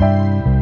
Música